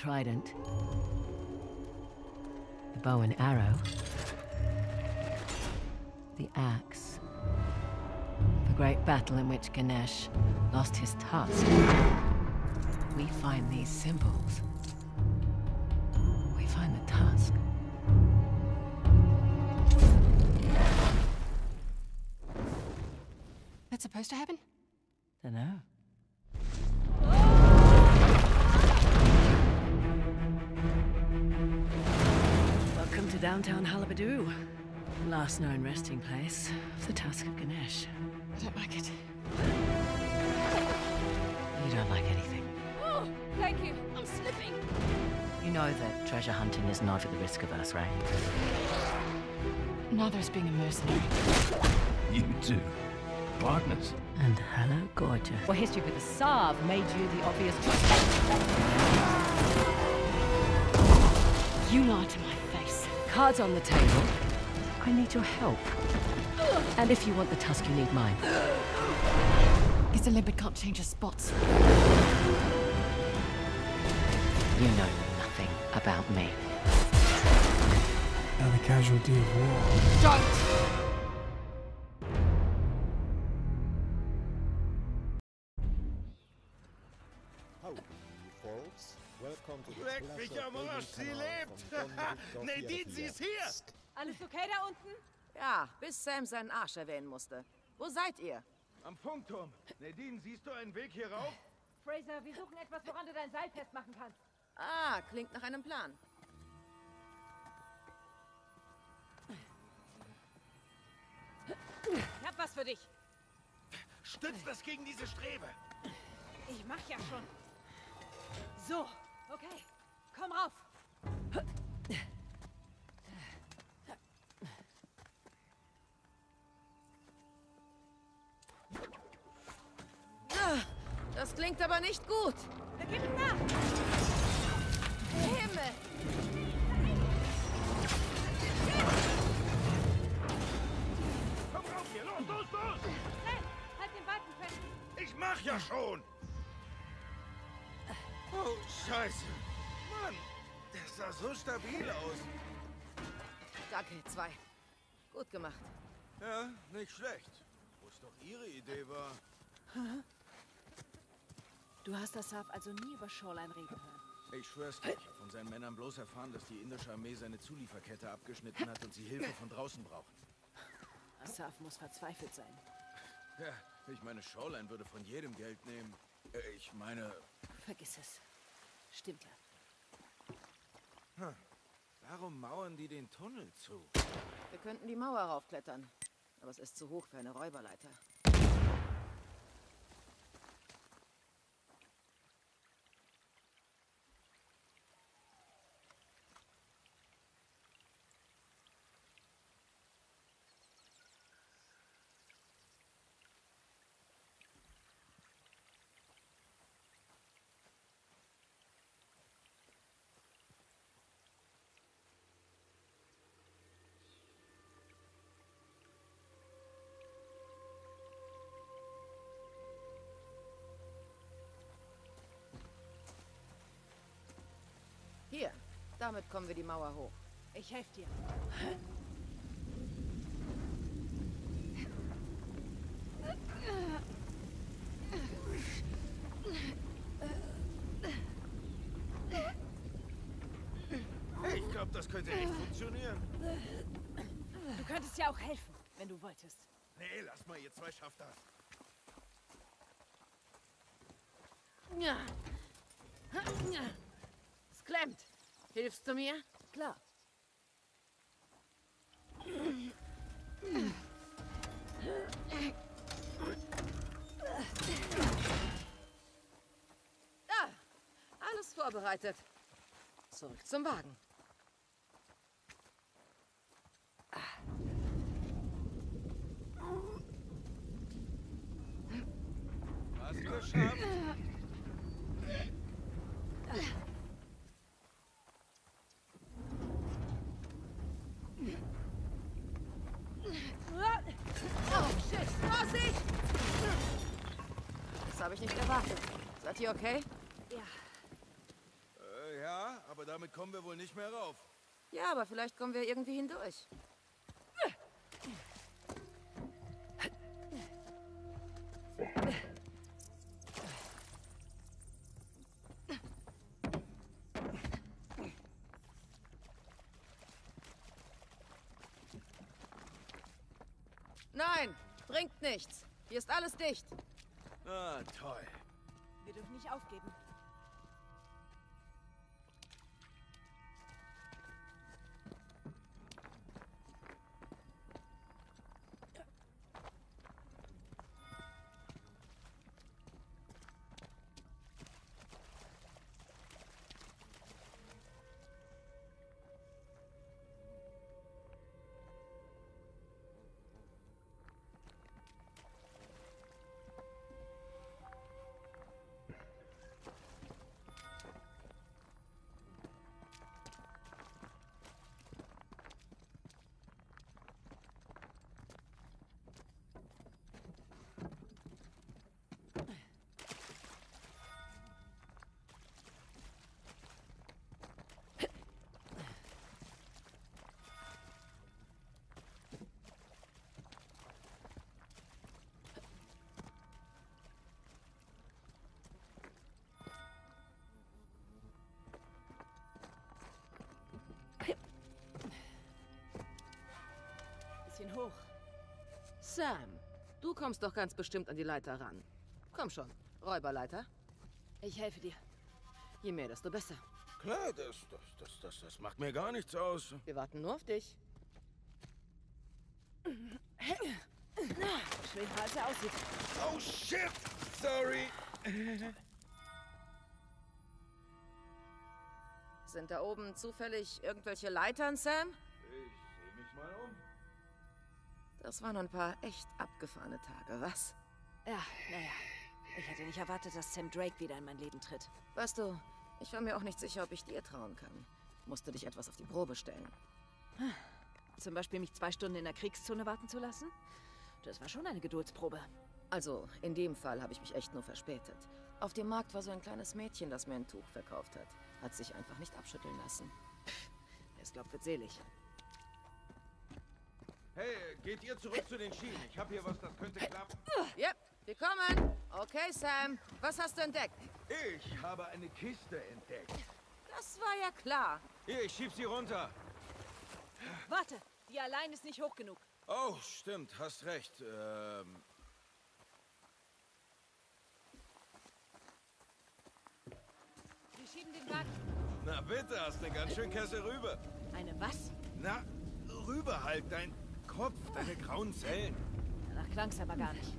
trident, the bow and arrow, the axe, the great battle in which Ganesh lost his tusk. We find these symbols. We find the tusk. That's supposed to happen? Last known resting place of the task of Ganesh. I don't like it. You don't like anything. Oh, thank you. I'm slipping. You know that treasure hunting is not at the risk of us, right? Neither is being a mercenary. You two. Partners. And hello, gorgeous. Well, history with the Sav made you the obvious choice. You lie to my face. Cards on the table. I need your help. And if you want the tusk, you need mine. Guess a limpet can't change his spots. You know nothing about me. Now the casualty of war. Don't! Howdy, folks. Welcome to the Leck Splash mich of am Gaming Arsch, sie Kanal lebt! von Dominik Dorf Nadine, sie ist hier! Alles okay da unten? Ja, bis Sam seinen Arsch erwähnen musste. Wo seid ihr? Am Funkturm. Nadine, siehst du einen Weg hier rauf? Fraser, wir suchen etwas, woran du dein Seil festmachen kannst. Ah, klingt nach einem Plan. Ich hab was für dich. Stütz das gegen diese Strebe! Ich mach ja schon. So, okay. Komm rauf. Das klingt aber nicht gut. Wir geben nach. Himmel! Komm rauf hier! Los, los, los! Schnell, halt den Balken fest. Ich mach ja schon! Oh, Scheiße! Mann, das sah so stabil aus. Danke, zwei. Gut gemacht. Ja, nicht schlecht. Wo es doch Ihre Idee war. Du hast das Sav also nie über Shoreline reden hören. Ich schwör's dir, ich hab von seinen Männern bloß erfahren, dass die indische Armee seine Zulieferkette abgeschnitten hat und sie Hilfe von draußen braucht. Asaf muss verzweifelt sein. Ja, ich meine, Shoreline würde von jedem Geld nehmen. Äh, Ich meine, Vergiss es. Stimmt ja. warum mauern die den Tunnel zu? Wir könnten die Mauer raufklettern. Aber es ist zu hoch für eine Räuberleiter. Damit kommen wir die Mauer hoch. Ich helfe dir. Ich glaube, das könnte echt funktionieren. Du könntest ja auch helfen, wenn du wolltest. Nee, lass mal, ihr zwei schafft das. Ja. Klemmt. Hilfst du mir? Klar. Ja, alles vorbereitet. Zurück zum Wagen. Hast geschafft. Oh, shit. Vorsicht! Ihr okay? Ja. Äh, Ja, aber damit kommen wir wohl nicht mehr rauf. Ja, aber vielleicht kommen wir irgendwie hindurch. Nein, bringt nichts. Hier ist alles dicht. Ah, toll. Wir dürfen nicht aufgeben. Bisschen hoch. Sam, du kommst doch ganz bestimmt an die Leiter ran. Komm schon, Räuberleiter. Ich helfe dir. Je mehr, desto besser. Klar, das, das, das, das, das macht mir gar nichts aus. Wir warten nur auf dich. Schwerer als er aussieht. Oh, shit! Sorry. Sind da oben zufällig irgendwelche Leitern, Sam? Das waren ein paar echt abgefahrene Tage, was? Ja, naja. Ich hätte nicht erwartet, dass Sam Drake wieder in mein Leben tritt. Weißt du, ich war mir auch nicht sicher, ob ich dir trauen kann. Musste dich etwas auf die Probe stellen. Zum Beispiel mich zwei Stunden in der Kriegszone warten zu lassen? Das war schon eine Geduldsprobe. Also, in dem Fall habe ich mich echt nur verspätet. Auf dem Markt war so ein kleines Mädchen, das mir ein Tuch verkauft hat. Hat sich einfach nicht abschütteln lassen. Wer es glaubt, wird selig. Hey, geht ihr zurück zu den Schienen? Ich habe hier was, das könnte klappen. Ja, wir kommen. Okay, Sam. Was hast du entdeckt? Ich habe eine Kiste entdeckt. Das war ja klar. Hier, ich schieb sie runter. Warte, die allein ist nicht hoch genug. Oh, stimmt, hast recht. Ähm, Wir schieben den Wagen. na bitte, hast eine ganz schön Kesse rüber. Eine was? Na, rüber halt, dein Kopf, deine grauen Zellen. Danach klang's aber gar nicht.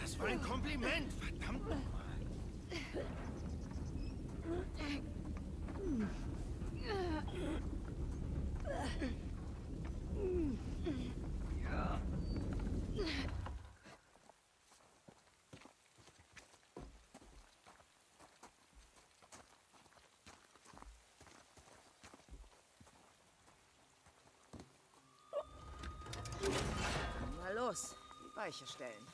Das war ein Kompliment, verdammt nochmal. Mal los. Die Weiche stellen.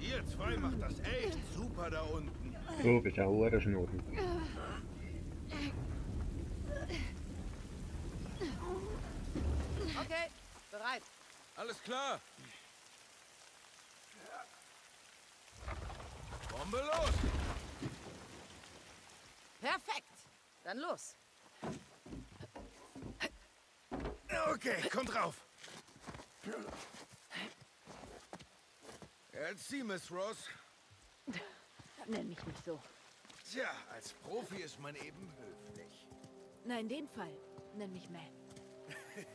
Ihr zwei macht das echt super da unten. Du bist ein Hurenschnurren. Okay, bereit. Alles klar. Bombe los! Perfekt. Dann los. Okay, komm drauf. Erzähl, Miss Ross. Nenn mich nicht so. Tja, als Profi ist man eben höflich. Na, in dem Fall. Nenn mich Ma'am.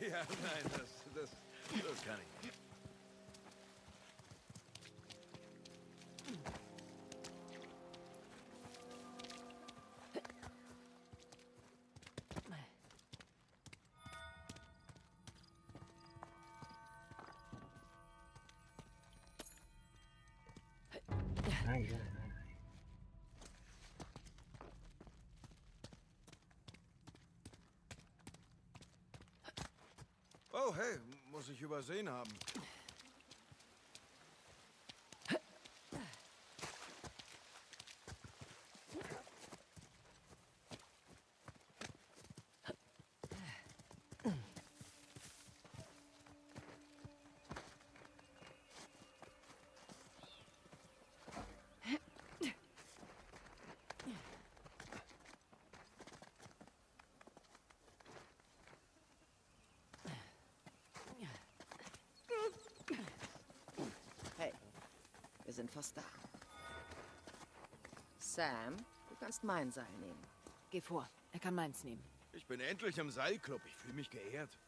Ja, nein, das, das, das kann ich nicht. Hey, muss ich übersehen haben. Wir sind fast da. Sam, du kannst mein Seil nehmen. Geh vor. Er kann meins nehmen. Ich bin endlich im Seilclub. Ich fühle mich geehrt.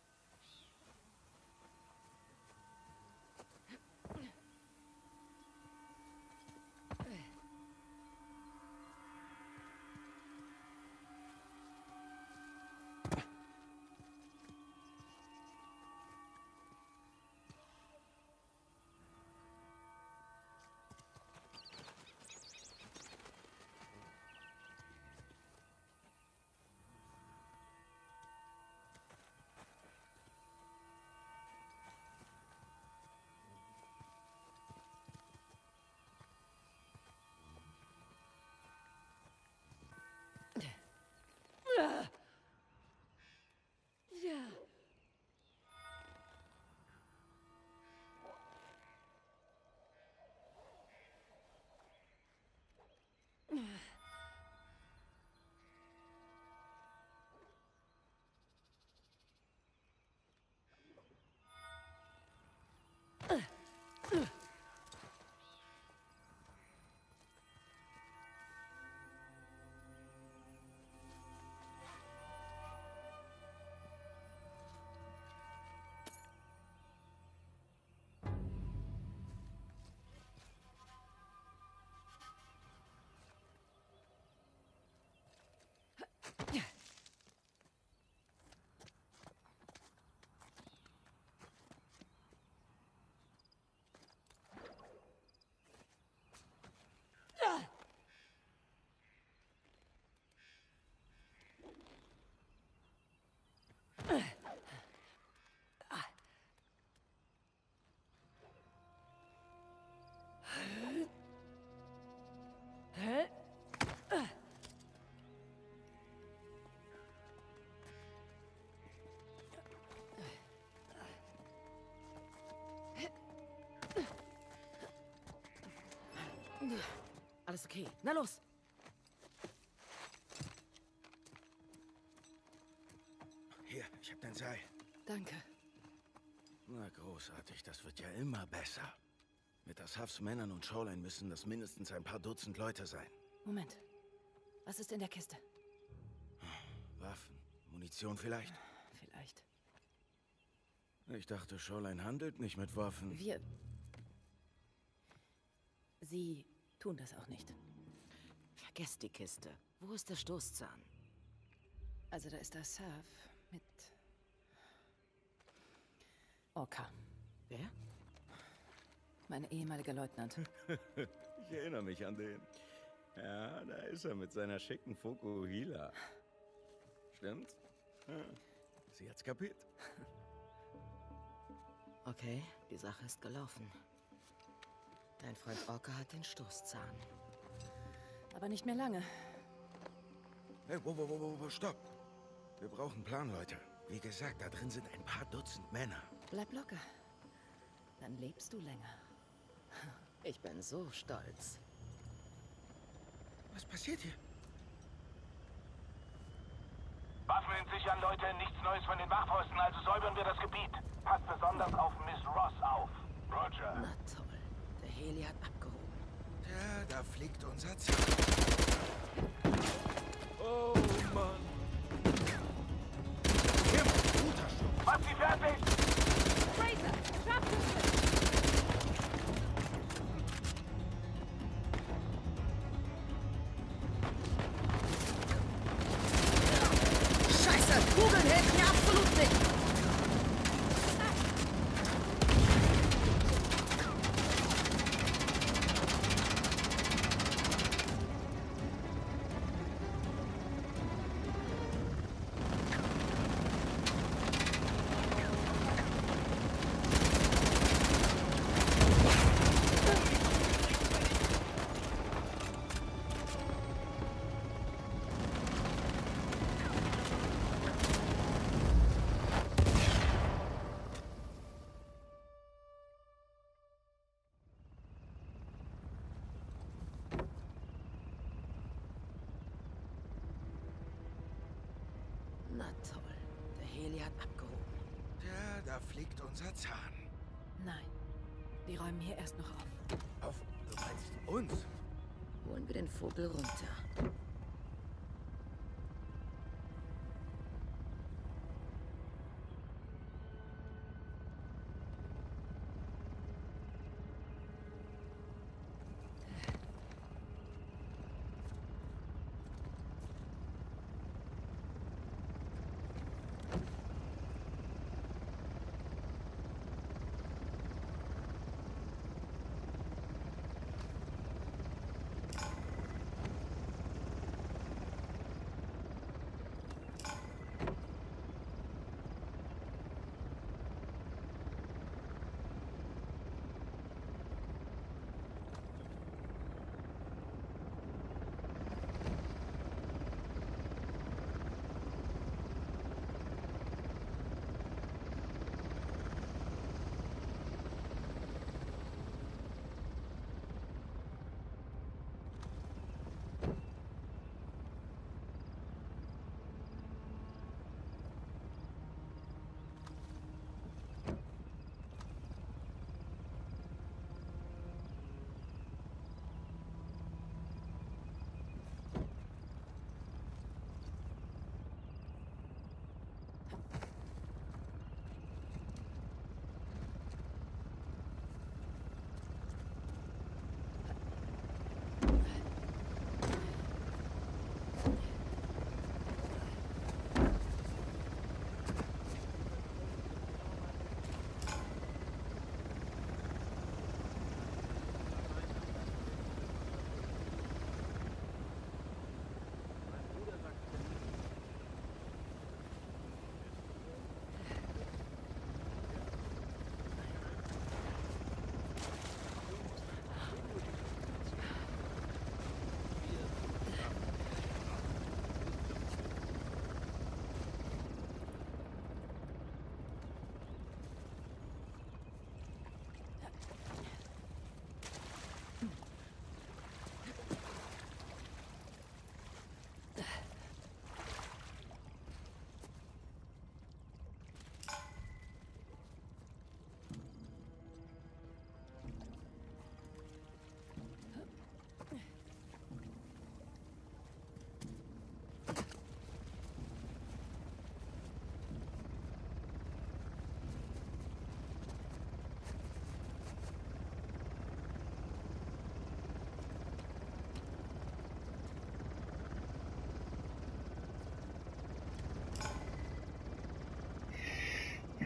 Alles okay. Na los. Hier, ich hab dein Seil. Danke. Na, großartig. Das wird ja immer besser. Mit Asafs Männern und Shoreline müssen das mindestens ein paar Dutzend Leute sein. Moment. Was ist in der Kiste? Waffen, Munition vielleicht? Vielleicht. Ich dachte, Shoreline handelt nicht mit Waffen. Wir. Sie tun das auch nicht. Vergesst die Kiste. Wo ist der Stoßzahn? Also da ist das Surf mit Orca, Wer? mein ehemaliger Leutnant. Ich erinnere mich an den. Ja, da ist er mit seiner schicken Fokuhila. Stimmt's? Ja. Sie hat's kapiert. Okay, die Sache ist gelaufen. Dein Freund Orca hat den Stoßzahn. Aber nicht mehr lange. Hey, wo, wo, wo, wo, wo, stopp! Wir brauchen einen Plan, Leute. Wie gesagt, da drin sind ein paar Dutzend Männer. Bleib locker. Dann lebst du länger. Ich bin so stolz. Was passiert hier? Waffen entsichern, Leute. Nichts Neues von den Wachposten, also säubern wir das Gebiet. Passt besonders auf Miss Ross auf. Roger. Na toll. Heli hat abgehoben. Ja, da fliegt unser Zahn. Oh, Mann. Kim, guter Schuss. Macht sie fertig! Fraser, Sharpshooter! Scheiße! Da fliegt unser Zahn. Nein. Die räumen hier erst noch auf. Auf Du meinst uns? Holen wir den Vogel runter.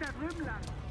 Runter!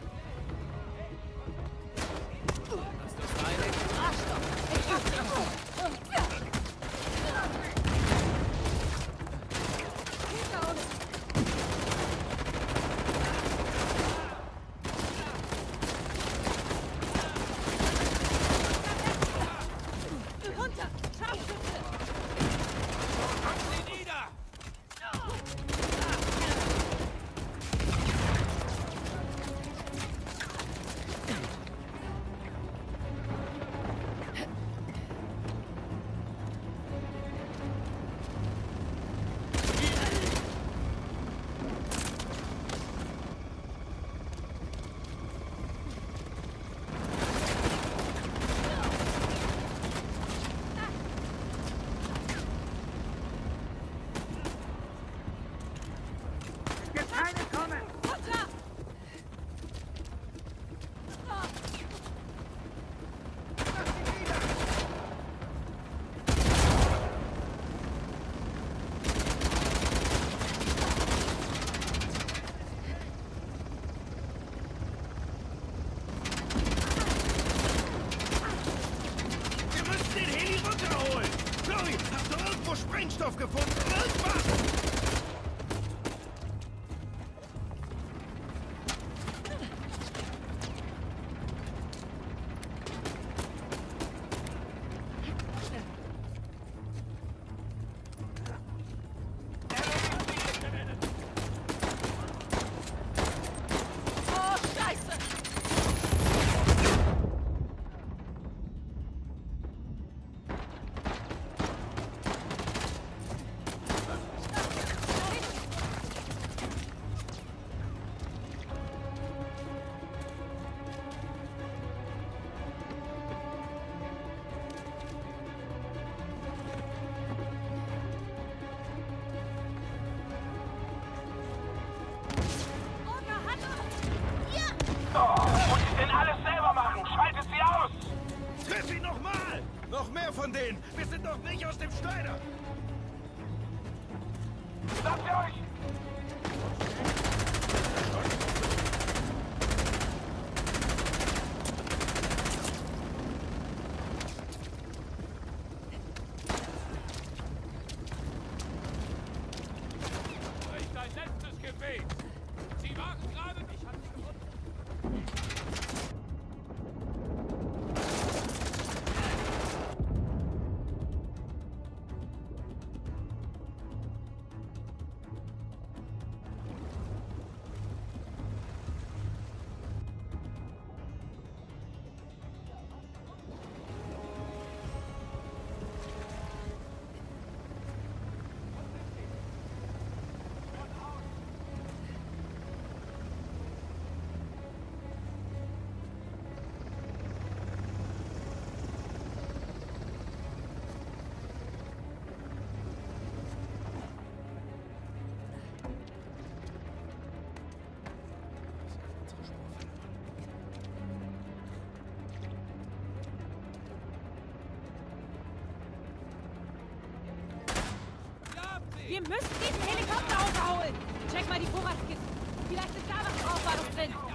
Wir müssen diesen Helikopter overholen. Check mal die Vorratskiste. Vielleicht ist da was Brauchbares drin.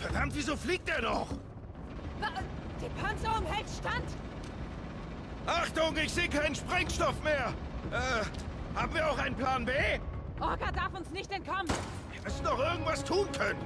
Verdammt, wieso fliegt er noch? Die Panzerung hält stand. Achtung, ich sehe keinen Sprengstoff mehr! Äh, haben wir auch einen Plan B? Orca darf uns nicht entkommen. Wir müssen doch irgendwas tun können!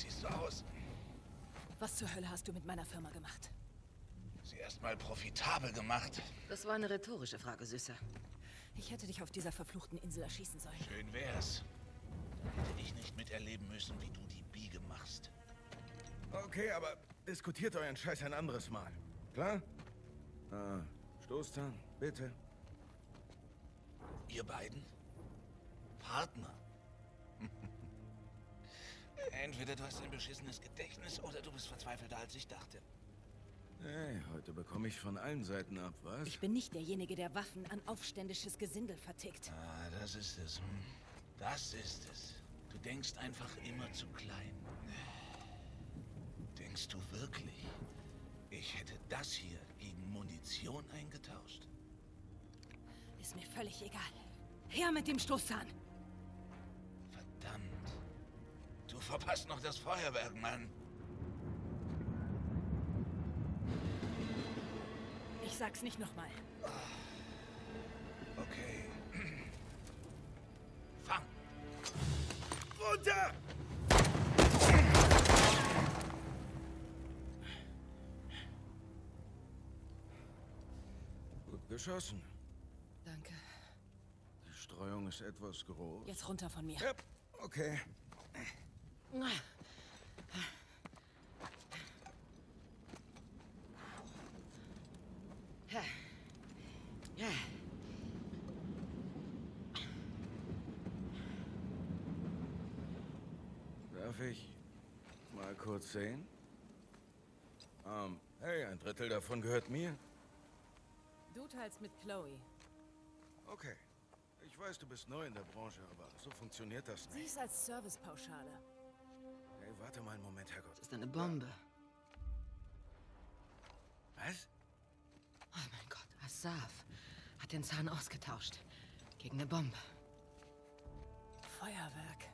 Siehst du aus. Was zur Hölle hast du mit meiner Firma gemacht? Sie erstmal profitabel gemacht. Das war eine rhetorische Frage, Süßer. Ich hätte dich auf dieser verfluchten Insel erschießen sollen. Schön wär's. Dann hätte ich nicht miterleben müssen, wie du die Biege machst. Okay, aber diskutiert euren Scheiß ein anderes Mal. Klar? Ah, Stoßzahn, bitte. Ihr beiden? Partner? Entweder du hast ein beschissenes Gedächtnis oder du bist verzweifelter, als ich dachte. Hey, heute bekomme ich von allen Seiten ab, was? Ich bin nicht derjenige, der Waffen an aufständisches Gesindel vertickt. Ah, das ist es. Hm? Das ist es. Du denkst einfach immer zu klein. Denkst du wirklich, ich hätte das hier gegen Munition eingetauscht? Ist mir völlig egal. Her mit dem Stoßzahn. Du verpasst noch das Feuerwerk, Mann. Ich sag's nicht nochmal. Okay. Fang. Runter! Gut geschossen. Danke. Die Streuung ist etwas groß. Jetzt runter von mir. Ja, okay. Darf ich mal kurz sehen? Ähm, hey, ein Drittel davon gehört mir. Du teilst mit Chloe. Okay. Ich weiß, du bist neu in der Branche, aber so funktioniert das Sie nicht. ist als Servicepauschale. Warte mal einen Moment, Herrgott. Das ist eine Bombe. Was? Oh mein Gott, Asaf hat den Zahn ausgetauscht. Gegen eine Bombe. Feuerwerk.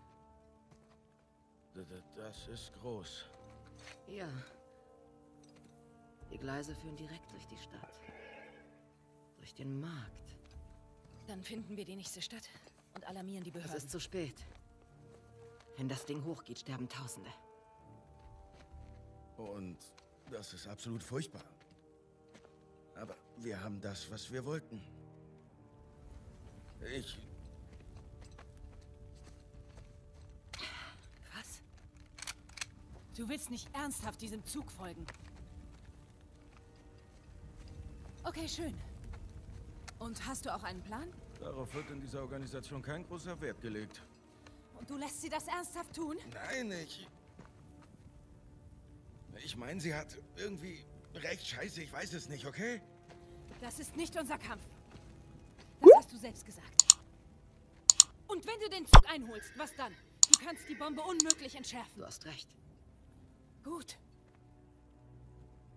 D- d- Das ist groß. Ja. Die Gleise führen direkt durch die Stadt. Durch den Markt. Dann finden wir die nächste Stadt und alarmieren die Es Behörden. ist zu spät. Wenn das Ding hochgeht, sterben Tausende. Und das ist absolut furchtbar. Aber wir haben das, was wir wollten. Ich. Was? Du willst nicht ernsthaft diesem Zug folgen? Okay, schön. Und hast du auch einen Plan? Darauf wird in dieser Organisation kein großer Wert gelegt. Und du lässt sie das ernsthaft tun? Nein, ich. Ich meine, sie hat irgendwie recht scheiße, ich weiß es nicht, okay? Das ist nicht unser Kampf. Das hast du selbst gesagt. Und wenn du den Zug einholst, was dann? Du kannst die Bombe unmöglich entschärfen. Du hast recht. Gut.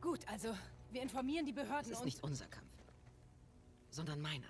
Gut, also wir informieren die Es Behörden ist und... nicht unser Kampf, sondern meiner.